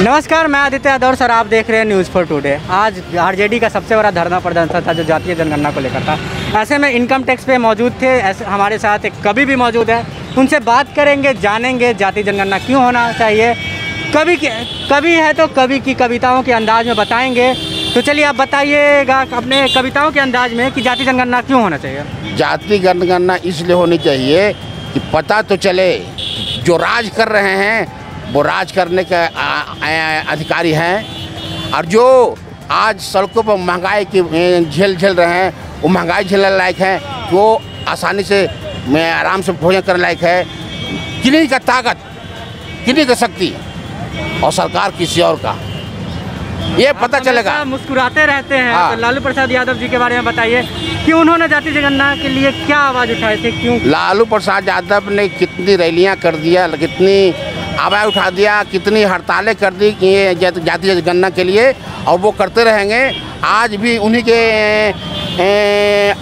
नमस्कार, मैं आदित्य यादव सर, आप देख रहे हैं न्यूज़ फॉर टुडे आज आरजेडी का सबसे बड़ा धरना प्रदर्शन था, जो जातीय जनगणना को लेकर था। ऐसे में इनकम टैक्स पे मौजूद थे, ऐसे हमारे साथ एक कवि भी मौजूद है। उनसे बात करेंगे, जानेंगे जातीय जनगणना क्यों होना चाहिए। कवि के, कवि है तो कवि की कविताओं के अंदाज में बताएँगे। तो चलिए आप बताइएगा अपने कविताओं के अंदाज में कि जाति जनगणना क्यों होना चाहिए। जाति जनगणना इसलिए होनी चाहिए कि पता तो चले, जो राज कर रहे हैं वो राज करने के अधिकारी हैं। और जो आज सड़कों पर महँगाई की झेल झेल रहे हैं वो महँगाई झेलने लायक हैं वो आसानी से मैं आराम से भोजन करने लायक है। किन्हीं का ताकत किन्हीं का शक्ति और सरकार किसी और का। ये पता चलेगा। मुस्कुराते रहते हैं। हाँ। तो लालू प्रसाद यादव जी के बारे में बताइए कि उन्होंने जाति जनगणना के लिए क्या आवाज़ उठाए थे क्यों? लालू प्रसाद यादव ने कितनी रैलियाँ कर दिया कितनी आवाज़ उठा दिया, कितनी हड़तालें कर दी ये जात- जातीय जनगणना के लिए, और वो करते रहेंगे। आज भी उन्हीं के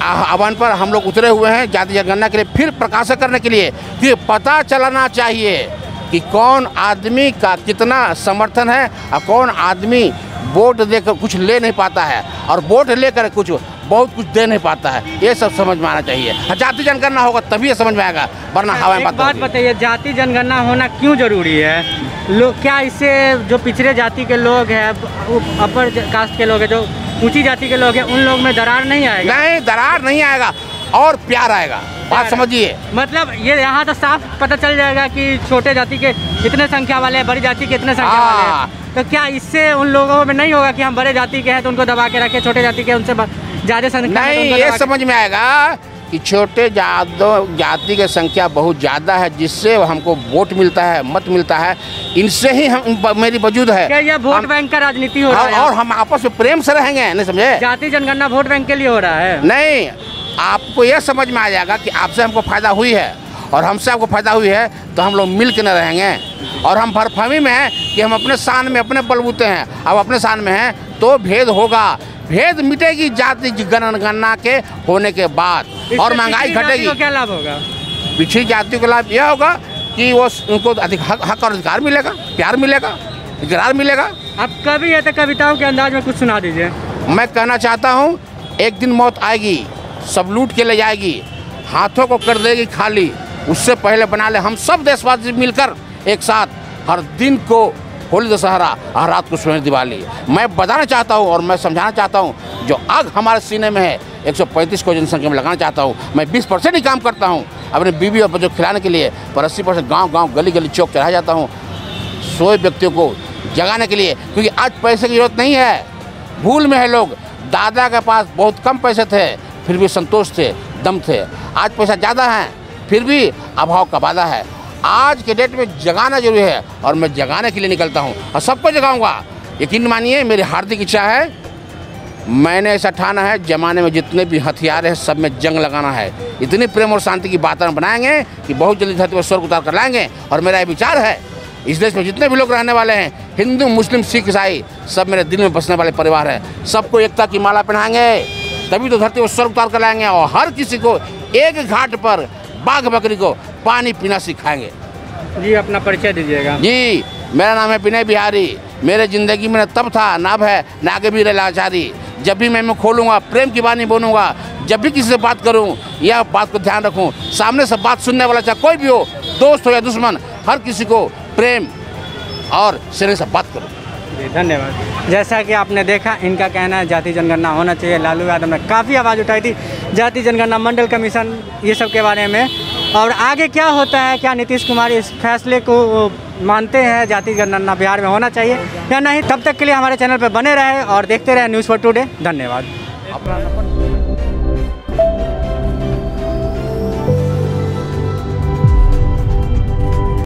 आह्वान पर हम लोग उतरे हुए हैं जातीय जनगणना के लिए, फिर प्रकाशन करने के लिए। कि पता चलना चाहिए कि कौन आदमी का कितना समर्थन है, और कौन आदमी वोट देकर कुछ ले नहीं पाता है। और वोट लेकर कुछ बहुत कुछ दे नहीं पाता है। ये सब समझ में आना चाहिए। जाति जनगणना होगा तभी ये समझ में आएगा वरना हवा में बात बात बताइए जाति जनगणना होना क्यों ज़रूरी है? लोग क्या इससे जो पिछड़े जाति के लोग हैं अपर कास्ट के लोग हैं जो ऊँची जाति के लोग हैं उन लोग में दरार नहीं आएगा? नहीं दरार नहीं आएगा और प्यार आएगा। बात समझिए। मतलब ये यहाँ तो साफ़ पता चल जाएगा कि छोटे जाति के इतने संख्या वाले हैं बड़ी जाति के इतने संख्या वाले हाँ। हैं तो क्या इससे उन लोगों में नहीं होगा कि हम बड़े जाति के हैं तो उनको दबा के रखें छोटे जाति के उनसे ज़्यादा संख्या तो नहीं ये समझ में आएगा कि छोटे जादो जाति की संख्या बहुत ज़्यादा है जिससे हमको वोट मिलता है मत मिलता है। इनसे ही हम मेरी वजूद है। क्या ये वोट बैंक का राजनीति हो रहा है और हम आपस में प्रेम से रहेंगे नहीं समझे? जाति जनगणना वोट बैंक के लिए हो रहा है। नहीं आपको यह समझ में आ जाएगा कि आपसे हमको फ़ायदा हुई है और हमसे आपको फ़ायदा हुई है तो हम लोग मिल के न रहेंगे। और हम भरफहमी में हैं कि हम अपने शान में अपने बलबूते हैं। अब अपने शान में हैं तो भेद होगा। भेद मिटेगी जाति की गणना के होने के बाद। और महँगाई घटेगी। क्या लाभ होगा? पिछड़ी जाति को लाभ यह होगा कि वो उनको अधिक हक, हक और अधिकार मिलेगा प्यार मिलेगा इकरार मिलेगा। आप कभी है तो कविताओं के अंदाज में कुछ सुना दीजिए। मैं कहना चाहता हूँ एक दिन मौत आएगी सब लूट के ले जाएगी हाथों को कर देगी खाली उससे पहले बना ले हम सब देशवासी मिलकर। एक साथ हर दिन को होली दशहरा, हर रात को सुनहरी दिवाली। मैं बताना चाहता हूँ और मैं समझाना चाहता हूँ, जो आग हमारे सीने में है 135 को जनसंख्या में लगाना चाहता हूँ। मैं 20 परसेंट ही काम करता हूँ, अपने बीवी और बच्चों खिलाने के लिए, पर अस्सी परसेंट गाँव गाँव गली गली चौक चढ़ा जाता हूँ, सोए व्यक्तियों को जगाने के लिए, क्योंकि आज पैसे की ज़रूरत नहीं है। भूल में है लोग, दादा के पास बहुत कम पैसे थे, फिर भी संतोष थे, दम थे। आज पैसा ज़्यादा है, फिर भी अभाव का वादा है। आज के डेट में जगाना ज़रूरी है और मैं जगाने के लिए निकलता हूँ और सबको जगाऊँगा। यकीन मानिए, मेरी हार्दिक इच्छा है, मैंने ऐसा ठाना है, जमाने में जितने भी हथियार हैं, सब में जंग लगाना है। इतनी प्रेम और शांति की वातावरण बनाएँगे कि बहुत जल्दी धरती पर स्वर्ग उतार कर लाएँगे और मेरा ये विचार है, इस देश में जितने भी लोग रहने वाले हैं, हिंदू, मुस्लिम, सिख, ईसाई, सब मेरे दिल में बसने वाले परिवार है। सबको एकता की माला पहनाएँगे, तभी तो धरती पर स्वर्ग उतार कर लाएँगे और हर किसी को एक घाट पर बाघ बकरी को पानी पीना सिखाएँगे। जी अपना परिचय दीजिएगा। जी मेरा नाम है विनय बिहारी। मेरे ज़िंदगी में तब था नाभ है न आगे भी लाचारी जब भी मैं मुँह खोलूँगा प्रेम की वाणी बोलूँगा जब भी किसी से बात करूँ यह बात को ध्यान रखूँ। सामने से बात सुनने वाला चाहे कोई भी हो दोस्त हो या दुश्मन हर किसी को प्रेम और सिरे से बात करूँ। जी, धन्यवाद। जैसा कि आपने देखा, इनका कहना है, जाति जनगणना होना चाहिए। लालू यादव ने काफ़ी आवाज़ उठाई थी। जाति जनगणना मंडल कमीशन ये सब के बारे में। और आगे क्या होता है, क्या नीतीश कुमार इस फैसले को मानते हैं? जाति जनगणना बिहार में होना चाहिए या नहीं? तब तक के लिए हमारे चैनल पर बने रहे और देखते रहे न्यूज़ फॉर टुडे। धन्यवाद।